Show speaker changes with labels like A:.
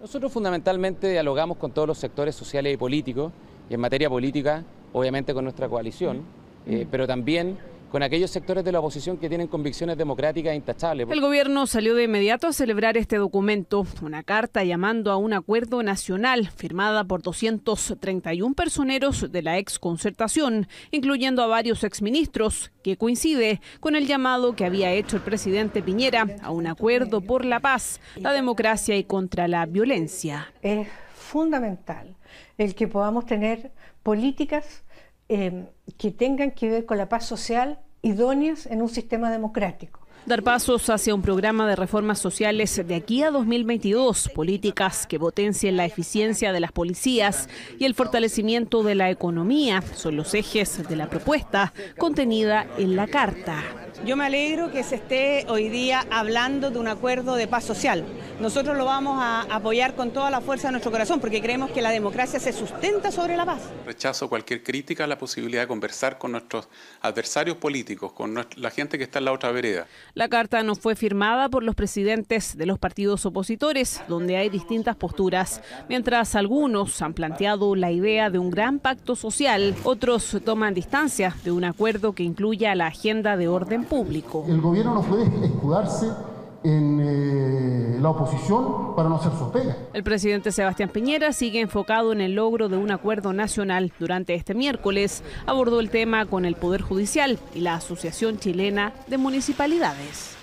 A: Nosotros fundamentalmente dialogamos con todos los sectores sociales y políticos y en materia política, obviamente con nuestra coalición, eh, pero también con aquellos sectores de la oposición que tienen convicciones democráticas intachables.
B: El gobierno salió de inmediato a celebrar este documento, una carta llamando a un acuerdo nacional firmada por 231 personeros de la ex concertación, incluyendo a varios exministros, que coincide con el llamado que había hecho el presidente Piñera a un acuerdo por la paz, la democracia y contra la violencia.
C: Es fundamental el que podamos tener políticas eh, que tengan que ver con la paz social idóneas en un sistema democrático.
B: Dar pasos hacia un programa de reformas sociales de aquí a 2022, políticas que potencien la eficiencia de las policías y el fortalecimiento de la economía son los ejes de la propuesta contenida en la carta.
D: Yo me alegro que se esté hoy día hablando de un acuerdo de paz social. Nosotros lo vamos a apoyar con toda la fuerza de nuestro corazón porque creemos que la democracia se sustenta sobre la paz.
E: Rechazo cualquier crítica a la posibilidad de conversar con nuestros adversarios políticos, con la gente que está en la otra vereda.
B: La carta no fue firmada por los presidentes de los partidos opositores, donde hay distintas posturas. Mientras algunos han planteado la idea de un gran pacto social, otros toman distancia de un acuerdo que incluya la agenda de orden público.
F: El gobierno no puede escudarse en eh, la oposición para no hacer su pega.
B: El presidente Sebastián Piñera sigue enfocado en el logro de un acuerdo nacional. Durante este miércoles abordó el tema con el Poder Judicial y la Asociación Chilena de Municipalidades.